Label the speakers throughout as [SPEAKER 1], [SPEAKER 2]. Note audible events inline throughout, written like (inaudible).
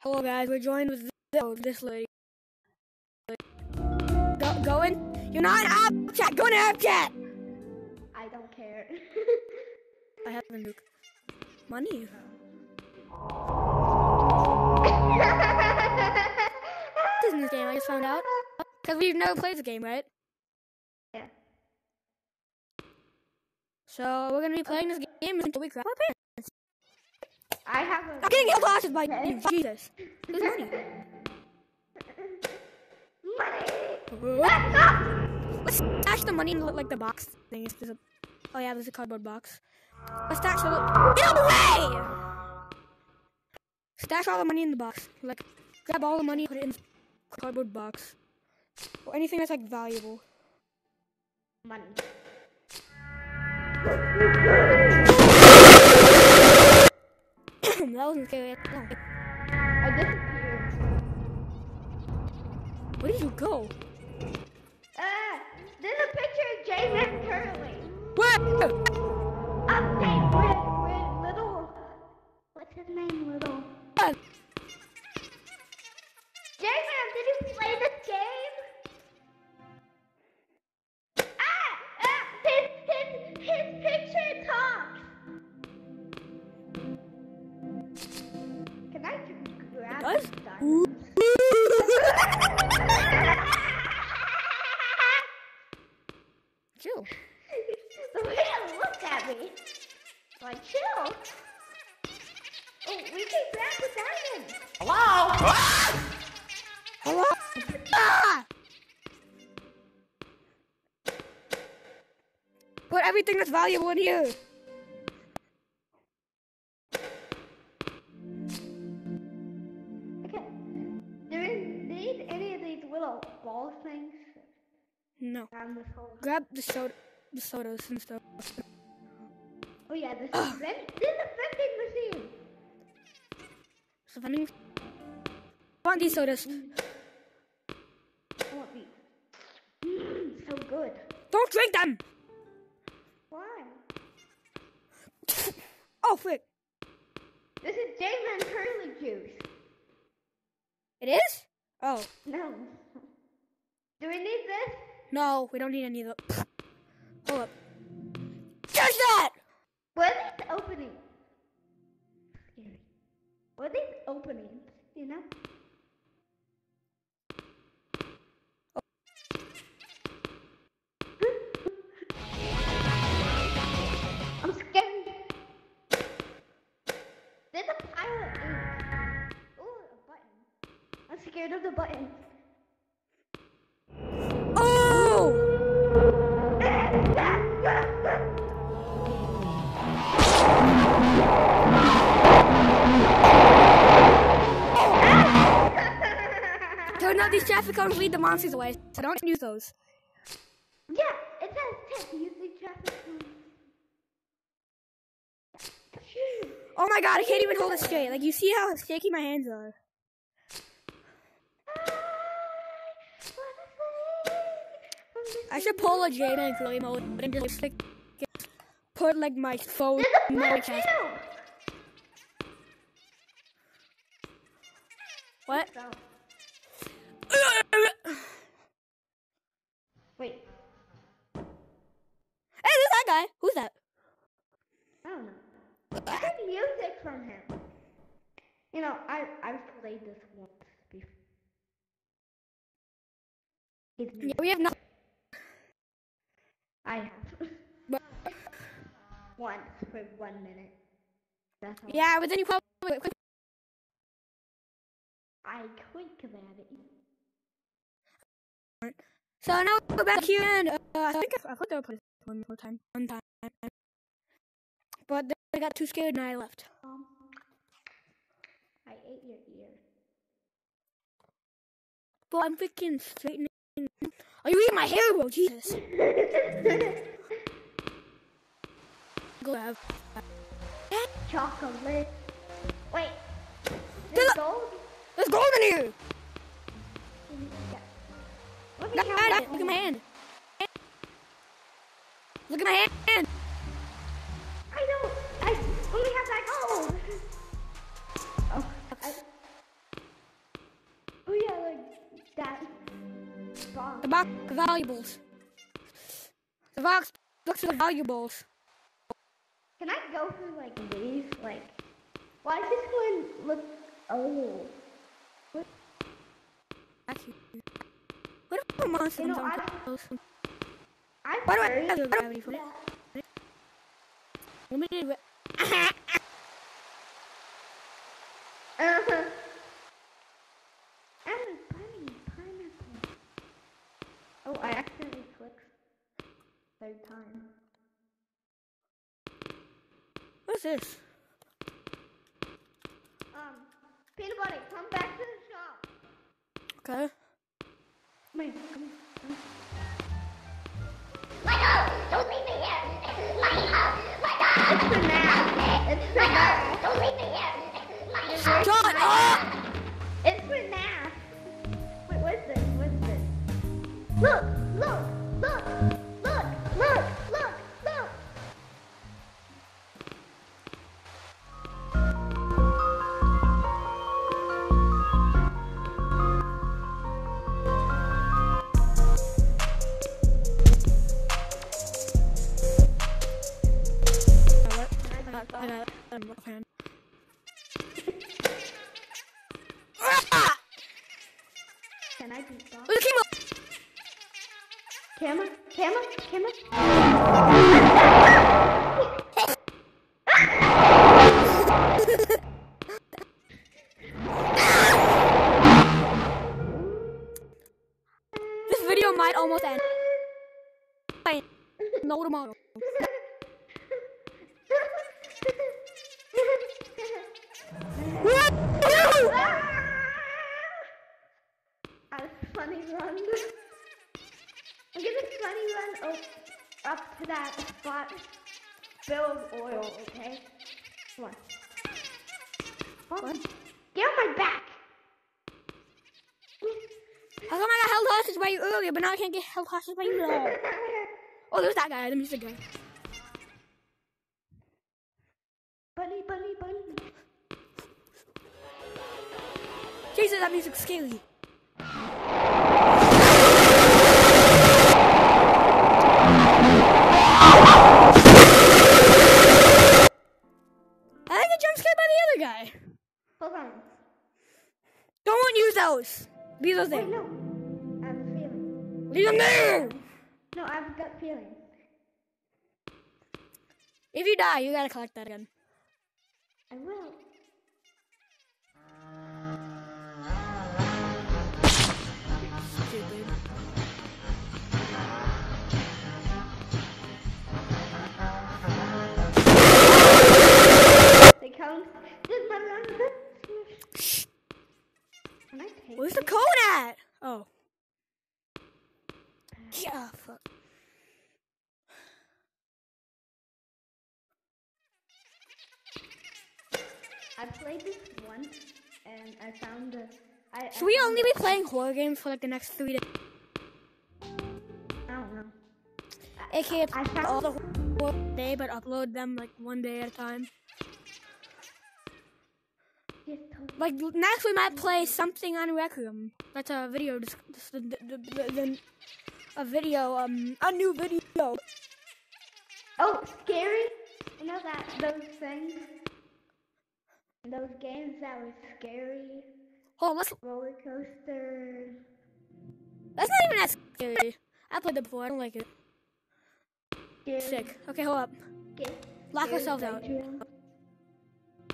[SPEAKER 1] Hello guys, we're joined with this, oh, this lady. Go, going? You're not in app chat. Go in app chat.
[SPEAKER 2] I don't care. (laughs)
[SPEAKER 1] I have a nuke. Money. (laughs) This isn't this game. I just found out because we've never played the game, right?
[SPEAKER 2] yeah.
[SPEAKER 1] So we're gonna be playing this game until we crap our pants.
[SPEAKER 2] I have a.
[SPEAKER 1] I'm getting held hostage by you. Jesus. There's money.
[SPEAKER 2] Money.
[SPEAKER 1] Let's stash the money in like the box thing. There's a, oh yeah, there's a cardboard box. Let's stash the. Get out of the way! Stash all the money in the box. Like, grab all the money, put it in the cardboard box. Or anything that's like valuable.
[SPEAKER 2] Money.
[SPEAKER 1] That wasn't scary at all.
[SPEAKER 2] I disappeared.
[SPEAKER 1] Where did you go?
[SPEAKER 2] Ah, there's a picture of Jason currently.
[SPEAKER 1] Where?
[SPEAKER 2] Update. We're, we're little. What's his name? Little. J-Man, did you play this game? We can grab the diamond.
[SPEAKER 1] Hello? Ah! Put everything that's valuable in here.
[SPEAKER 2] Okay. Do we need any of these little ball things
[SPEAKER 1] No.
[SPEAKER 2] around this whole?
[SPEAKER 1] Grab the soda, the sodas and stuff.
[SPEAKER 2] Oh yeah, this is vend- this is a vending machine.
[SPEAKER 1] Vending. Want these sodas?
[SPEAKER 2] I want these. Mm, so good.
[SPEAKER 1] Don't drink them.
[SPEAKER 2] Why?
[SPEAKER 1] Oh frick!
[SPEAKER 2] This is J-Man curly juice.
[SPEAKER 1] It is? Oh
[SPEAKER 2] No. Do we need this?
[SPEAKER 1] no, we don't need any of. Hold up. Just that.
[SPEAKER 2] What are these openings? Scary. What are these openings? You know? (laughs) I'm scared. There's a pilot ink. Ooh, a button. I'm scared of the button.
[SPEAKER 1] These traffic cones lead the monsters away, so don't use those.
[SPEAKER 2] Yeah, it says tip using traffic cones.
[SPEAKER 1] Oh my god, I can't even hold it straight. Like, you see how shaky my hands are. I should pull a Jada and Chloe mode and just like put like my phone in my chest. What?
[SPEAKER 2] Oh. (sighs) Wait,
[SPEAKER 1] Hey, who's that guy? Who's that?
[SPEAKER 2] I don't know. I heard music from him. You know, I I've played this once before.
[SPEAKER 1] Yeah, we have not.
[SPEAKER 2] I have
[SPEAKER 1] But, (laughs)
[SPEAKER 2] once for one minute. That's all.
[SPEAKER 1] yeah, but then you probably.
[SPEAKER 2] I quick at it.
[SPEAKER 1] So now we'll go back here, and uh, I think I, I thought they were playing this one more time, one time, but then I got too scared and I left.
[SPEAKER 2] Um, I ate your ear.
[SPEAKER 1] But I'm freaking straightening. Are you eating my hair, bro? Jesus. (laughs) Go have.
[SPEAKER 2] Chocolate. Wait.
[SPEAKER 1] There's
[SPEAKER 2] There's gold.
[SPEAKER 1] There's gold in here. Look at my hand. Look at my hand.
[SPEAKER 2] I know. I only have that gold. Oh. I, oh yeah, like that box.
[SPEAKER 1] The box of valuables. The box box of valuables.
[SPEAKER 2] Can I go through like these? Like, why is this one look old?
[SPEAKER 1] What? What if a monster
[SPEAKER 2] You know,
[SPEAKER 1] comes
[SPEAKER 2] I-
[SPEAKER 1] on close?
[SPEAKER 2] I'm
[SPEAKER 1] Why do I have the gravity for it?
[SPEAKER 2] that-
[SPEAKER 1] Limited.
[SPEAKER 2] Uh-huh. I'm a bunny pineapple. Oh, I accidentally clicked third time.
[SPEAKER 1] What's this?
[SPEAKER 2] Um, peanut butter, come back to the shop.
[SPEAKER 1] Okay.
[SPEAKER 2] Come here, come here. Come here.
[SPEAKER 3] Michael, don't leave me here. Michael, Michael,
[SPEAKER 2] It's for now. It's for now.
[SPEAKER 3] don't leave me here. Michael.
[SPEAKER 1] Shut up!
[SPEAKER 2] It's for now. Wait, what's this? What's this? Look, look, look, Can I beat dog?
[SPEAKER 1] Look, it came.
[SPEAKER 2] Camera, camera, camera. To that spot. Bill of oil, okay? Come on. Come on. Get on my back.
[SPEAKER 1] How come I got held hostage by you earlier, but now I can't get held hostage by you now? (laughs) Oh, there's that guy, the music guy.
[SPEAKER 2] bunny, bunny, bunny.
[SPEAKER 1] Jesus, that music's scary. Those. Leave those
[SPEAKER 2] Wait,
[SPEAKER 1] there.
[SPEAKER 2] no. I have a feeling.
[SPEAKER 1] Leave them there.
[SPEAKER 2] No, I have a gut feeling.
[SPEAKER 1] If you die, you gotta collect that again.
[SPEAKER 2] I will.
[SPEAKER 1] Stupid.
[SPEAKER 2] They come. Just run, run, run. Can I take
[SPEAKER 1] Where's the code at? Oh. Yeah, fuck.
[SPEAKER 2] I played this once, and I found the. I, I
[SPEAKER 1] Should we only be playing horror games for like the next three days?
[SPEAKER 2] I don't know.
[SPEAKER 1] AKA
[SPEAKER 2] I found-
[SPEAKER 1] all the horror day, but upload them like one day at a time. Like next, we might play something on Requiem. That's a video. dis- the, the, the, a video. Um, a new video.
[SPEAKER 2] Oh, scary! You know that those things, those games that were scary,
[SPEAKER 1] Hold on, let's.
[SPEAKER 2] roller coaster.
[SPEAKER 1] That's not even that scary. I played it before. I don't like it.
[SPEAKER 2] Scary,
[SPEAKER 1] Sick. Okay, hold up.
[SPEAKER 2] Scary,
[SPEAKER 1] Lock ourselves out.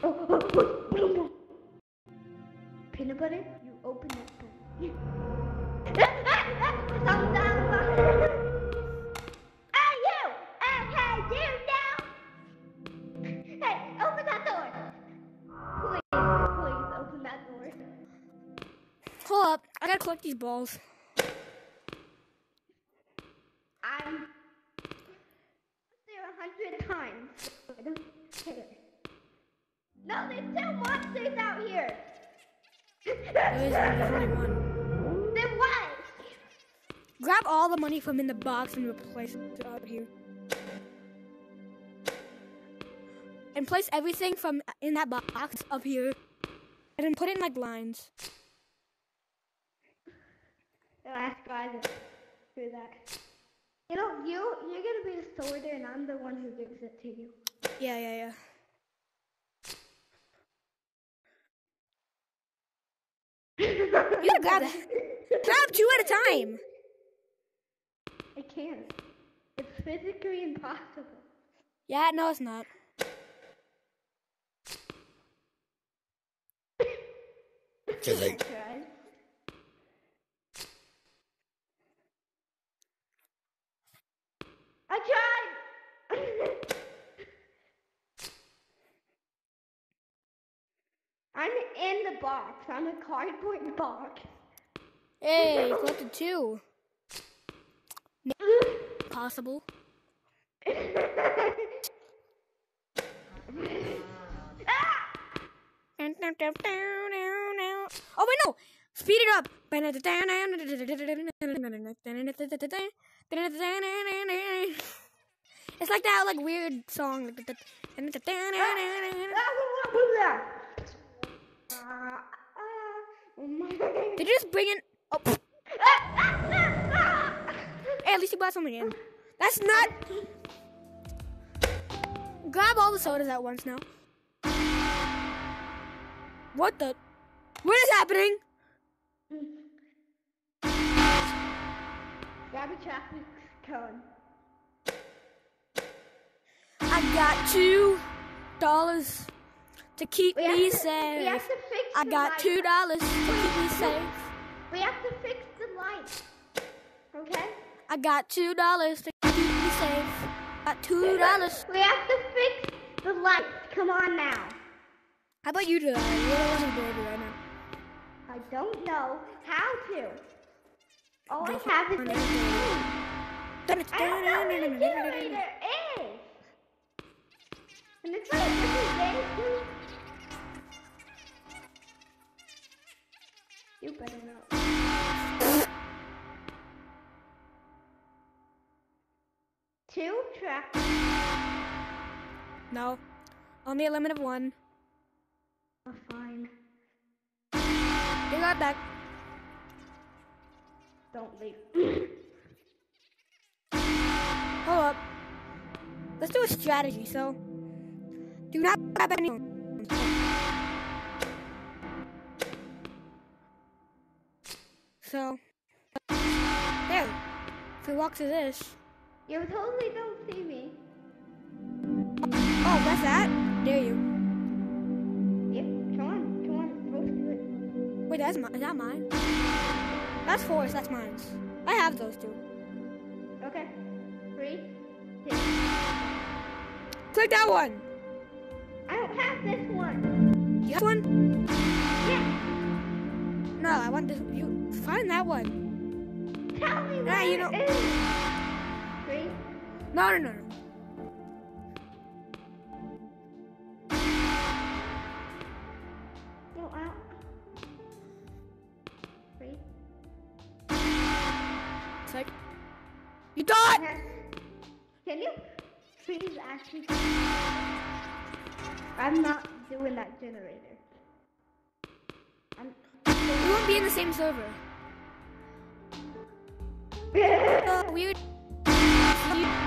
[SPEAKER 2] Oh, oh, oh, oh, oh. Peanut butter, you open that door. Something. Hey you! You now! Hey, open that door! Please, please open that door.
[SPEAKER 1] Hold up. I gotta collect these balls.
[SPEAKER 2] I'm there a hundred times. I don't care. No, there's two monsters out here.
[SPEAKER 1] There is only one.
[SPEAKER 2] Then what?
[SPEAKER 1] Grab all the money from in the box and replace it out here. And place everything from in that box up here. And then put it in like lines.
[SPEAKER 2] The last guy that Screw that. You know, you you're gonna be the sorter, and I'm the one who gives it to you.
[SPEAKER 1] Yeah, yeah, yeah. You gotta grab that. Grab two at a time.
[SPEAKER 2] I can't. It's physically impossible.
[SPEAKER 1] Yeah, no, it's not.
[SPEAKER 2] I tried. I tried. I'm in the box. I'm a cardboard box.
[SPEAKER 1] Hey, you collected two. Possible. Oh wait, no! Speed it up. It's like that like weird song. Did you just bring in? Oh, hey, at least you bought something in. That's not. Grab all the sodas at once now. What the? What is happening?
[SPEAKER 2] Grab a chocolate cone.
[SPEAKER 1] I got two dollars to keep
[SPEAKER 2] We
[SPEAKER 1] me
[SPEAKER 2] to-
[SPEAKER 1] safe.
[SPEAKER 2] we have to fix
[SPEAKER 1] I
[SPEAKER 2] the
[SPEAKER 1] got two dollars to keep me safe.
[SPEAKER 2] We have to fix the light. Okay?
[SPEAKER 1] I got two dollars to keep me safe. Got two dollars.
[SPEAKER 2] We have to fix the light. Come on now.
[SPEAKER 1] How about you do that? You're the one who's right now.
[SPEAKER 2] I don't know how to. All I
[SPEAKER 1] Go for
[SPEAKER 2] have is this thing. I don't know where the generator is. And it's like is day You better know. Two tracks.
[SPEAKER 1] No, only a limit of one.
[SPEAKER 2] Oh, fine.
[SPEAKER 1] Be right back.
[SPEAKER 2] Don't leave.
[SPEAKER 1] Hold up. Let's do a strategy. So, do not grab anyone. So, there. If we walk to this,
[SPEAKER 2] you totally don't see me.
[SPEAKER 1] oh, that's that. Dare you.
[SPEAKER 2] Yep, come on, come on, close to it.
[SPEAKER 1] Wait, that's mine. Is that mine? That's Forrest. That's mine. I have those two.
[SPEAKER 2] Okay. Three, two.
[SPEAKER 1] Click that one.
[SPEAKER 2] I don't have this one.
[SPEAKER 1] You have one? No, I want to You find that one.
[SPEAKER 2] Tell me
[SPEAKER 1] Nah,
[SPEAKER 2] where
[SPEAKER 1] you
[SPEAKER 2] it
[SPEAKER 1] don't-
[SPEAKER 2] Three.
[SPEAKER 1] No, no, no, no.
[SPEAKER 2] No, I don't. Three.
[SPEAKER 1] It's you.
[SPEAKER 2] Okay. Can you please actually? I'm not doing that generator.
[SPEAKER 1] We be in the same server. (laughs) Weird. You-